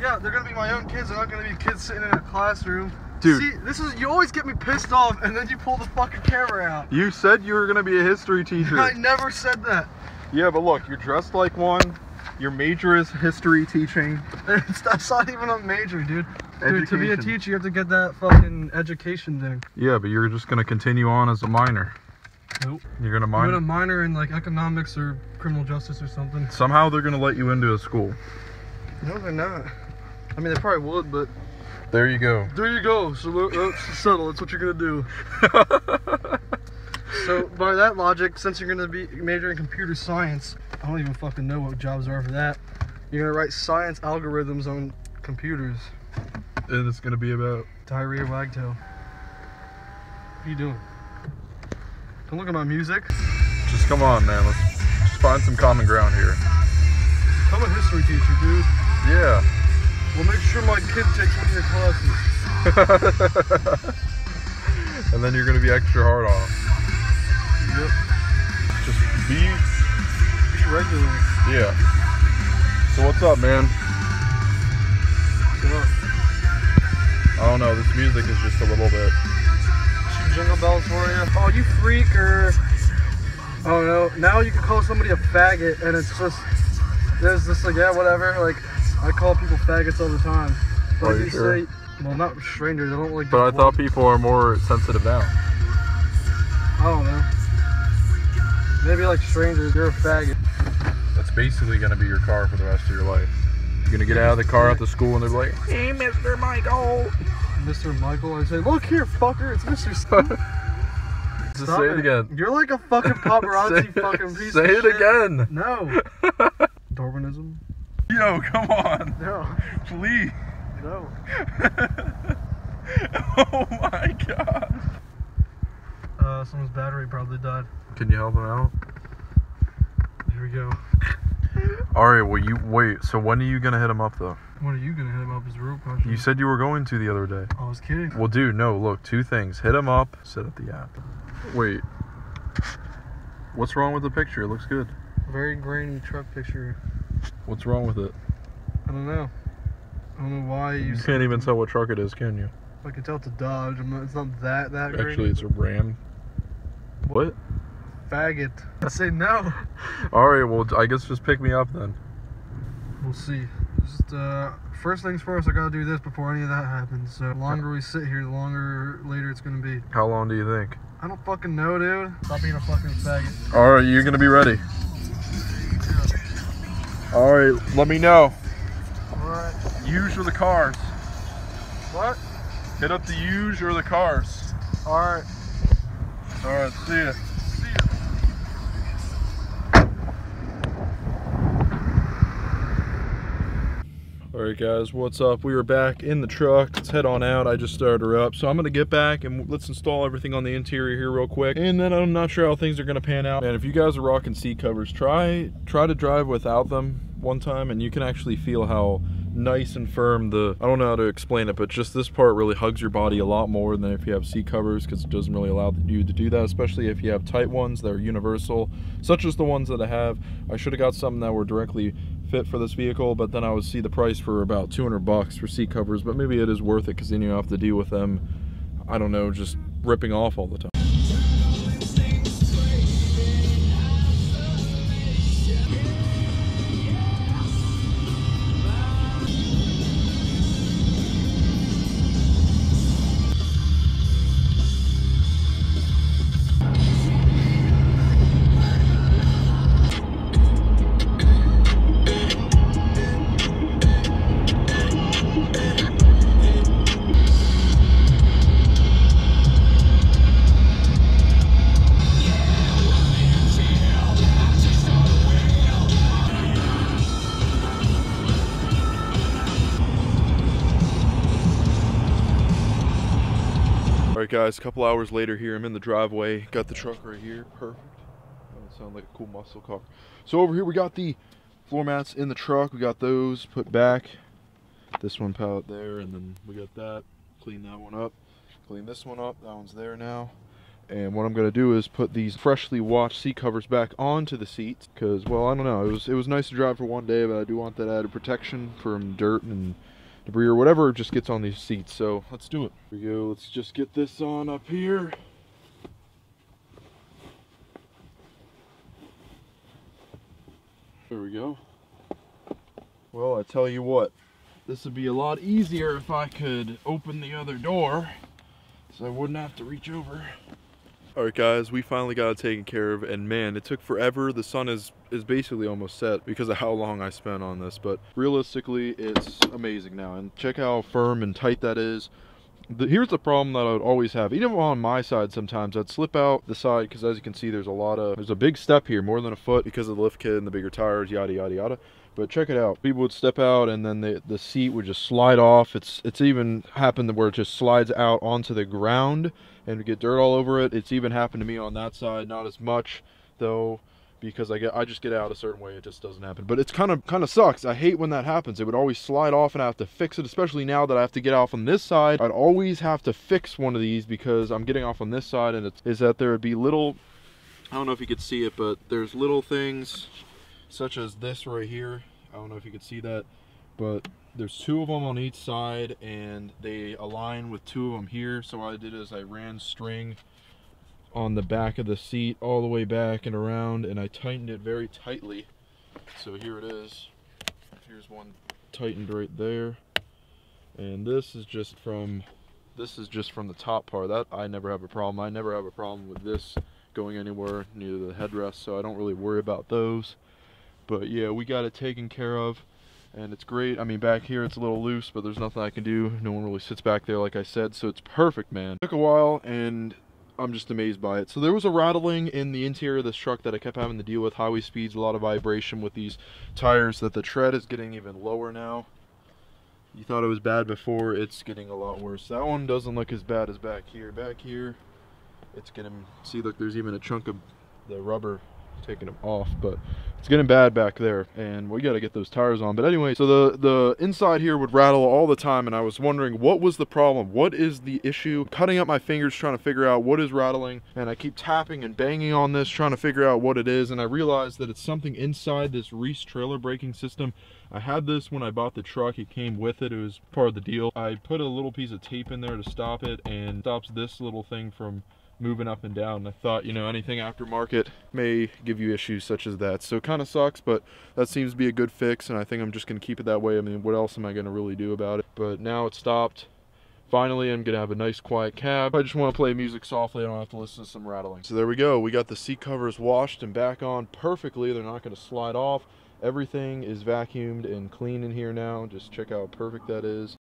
Yeah, they're gonna be my own kids. They're not gonna be kids sitting in a classroom. Dude. See, this is you always get me pissed off, and then you pull the fucking camera out. You said you were gonna be a history teacher. I never said that. yeah, but look, you're dressed like one. Your major is history teaching. It's, that's not even a major, dude. Dude, to be a teacher, you have to get that fucking education thing. Yeah, but you're just gonna continue on as a minor. Nope. You're gonna minor. I'm gonna minor in like economics or criminal justice or something. Somehow they're gonna let you into a school. No, they're not. I mean, they probably would, but There you go. there you go. So that's settle. That's what you're gonna do. So by that logic, since you're gonna be majoring in computer science, I don't even fucking know what jobs are for that. You're gonna write science algorithms on computers. and it's gonna be about. Diarrhea wagtail. What are you doing? Don't look at my music. Just come on, man. Let's just find some common ground here. I'm a history teacher, dude. Yeah. Well, make sure my kid takes one of your classes. and then you're gonna be extra hard on. Yep. Just be. Be regular. Yeah. So what's up, man? So, I don't know. This music is just a little bit. some jingle bells for you. Oh, you freak or. Oh no. Now you can call somebody a faggot, and it's just. There's this like yeah whatever like I call people faggots all the time. But Are you sure? say well not strangers I don't like. But I thought people are more sensitive now. I don't know. Maybe like strangers, you're a faggot. That's basically gonna be your car for the rest of your life. You're gonna get out of the car at the school and they're like, "Hey, Mr. Michael." Mr. Michael, I say, look here, fucker, it's Mr. Stop Just say it again. You're like a fucking paparazzi Say- fucking piece Say it shit. again. No. Darwinism? Yo, come on, No. please. No. oh my god. Uh, someone's battery probably died. Can you help him out? Here we go. All right. Well, you wait. So when are you gonna hit him up though? When are you gonna hit him up is the real question. You said you were going to the other day. I was kidding. Well, dude, no. Look, two things. Hit him up. Set up the app. Wait. What's wrong with the picture? It looks good. Very grainy truck picture. What's wrong with it? I don't know. I don't know why you. You can't even tell what truck it is, can you? I can tell it's a Dodge. I'm not, it's not that that. Actually, it's a Ram. What? faggot. I say no. All right. Well, I guess just pick me up then. We'll see. Just uh, first things first. I gotta do this before any of that happens. So the longer we sit here, the longer later it's gonna be. How long do you think? I don't fucking know, dude. Stop being a fucking faggot. All right. You're gonna be ready. All right. Let me know. All right. Use or the cars. What? Hit up the use or the cars. All right. All right. See ya. All right, guys, what's up? We are back in the truck. Let's head on out. I just started her up. So I'm to get back and let's install everything on the interior here real quick. And then I'm not sure how things are to pan out. And if you guys are rocking seat covers, try try to drive without them one time and you can actually feel how nice and firm the, I don't know how to explain it, but just this part really hugs your body a lot more than if you have seat covers because it doesn't really allow you to do that, especially if you have tight ones that are universal, such as the ones that I have. I should have got some that were directly fit for this vehicle, but then I would see the price for about 200 bucks for seat covers, but maybe it is worth it because then you have to deal with them, I don't know, just ripping off all the time. All right, guys, a couple hours later here, I'm in the driveway. Got the truck right here. Perfect. That sound like a cool muscle car. So over here, we got the floor mats in the truck. We got those put back. This one pallet there, and then we got that. Clean that one up. Clean this one up. That one's there now. And what I'm gonna do is put these freshly washed seat covers back onto the seats because, well, I don't know. It was it was nice to drive for one day, but I do want that added protection from dirt and debris or whatever just gets on these seats. So let's do it. Here we go. Let's just get this on up here. There we go. Well, I tell you what, this would be a lot easier if I could open the other door so I wouldn't have to reach over. All right, guys, we finally got it taken care of, and man, it took forever. The sun is is basically almost set because of how long I spent on this, but realistically, it's amazing now. And check how firm and tight that is. The, here's the problem that I would always have, even on my side sometimes, I'd slip out the side because as you can see, there's a lot of, there's a big step here, more than a foot because of the lift kit and the bigger tires, yada, yada, yada. But check it out. People would step out and then the, the seat would just slide off. It's it's even happened where it just slides out onto the ground and get dirt all over it. It's even happened to me on that side, not as much though because I get I just get out a certain way it just doesn't happen but it's kind of kind of sucks I hate when that happens it would always slide off and I have to fix it especially now that I have to get off on this side I'd always have to fix one of these because I'm getting off on this side and it's is that there would be little I don't know if you could see it but there's little things such as this right here. I don't know if you could see that but there's two of them on each side and they align with two of them here. So what I did is I ran string on the back of the seat all the way back and around and I tightened it very tightly. So here it is. Here's one tightened right there. And this is just from this is just from the top part. That I never have a problem. I never have a problem with this going anywhere near the headrest so I don't really worry about those but yeah we got it taken care of and it's great. I mean, back here it's a little loose, but there's nothing I can do. No one really sits back there, like I said, so it's perfect, man. Took a while, and I'm just amazed by it. So there was a rattling in the interior of this truck that I kept having to deal with. Highway speeds, a lot of vibration with these tires that the tread is getting even lower now. You thought it was bad before, it's getting a lot worse. That one doesn't look as bad as back here. Back here, it's getting, see look, there's even a chunk of the rubber taking them off but it's getting bad back there and we got to get those tires on but anyway so the the inside here would rattle all the time and i was wondering what was the problem what is the issue cutting up my fingers trying to figure out what is rattling and i keep tapping and banging on this trying to figure out what it is and i realized that it's something inside this reese trailer braking system I had this when I bought the truck. It came with it. It was part of the deal. I put a little piece of tape in there to stop it and stops this little thing from moving up and down. I thought, you know, anything aftermarket may give you issues such as that. So it kind of sucks, but that seems to be a good fix, and I think I'm just going to keep it that way. I mean, what else am I going to really do about it? But now it's stopped. Finally, I'm going to have a nice quiet cab. I just want to play music softly. I don't have to listen to some rattling. So there we go. We got the seat covers washed and back on perfectly. They're not going to slide off. Everything is vacuumed and clean in here now. Just check out how perfect that is.